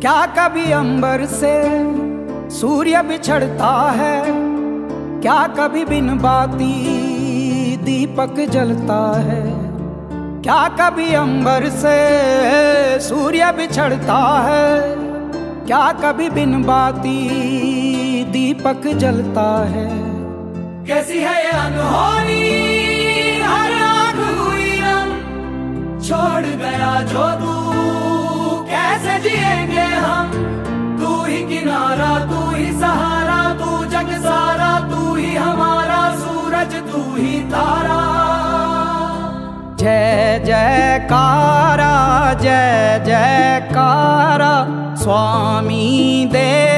क्या कभी अंबर से सूर्य बिछड़ता है? क्या कभी बिन बाती दीपक जलता है? क्या कभी अंबर से सूर्य बिछड़ता है? क्या कभी बिन बाती दीपक जलता है? कैसी है अनहोनी? हर आँख हुई रंग, छोड़ गया जो तू जिएँगे हम। तू ही किनारा, तू ही सहारा, तू जग सारा, तू ही हमारा, सूरज, तू ही तारा। जय, जयकारा जय, जयकारा, स्वामी हमारा